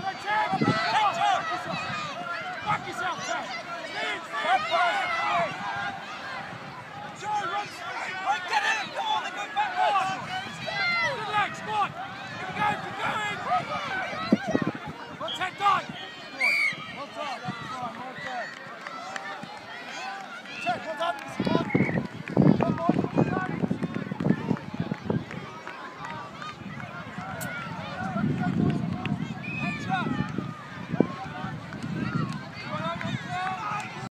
Hey, Chad. Fuck yourself, Chad. Steve, Steve.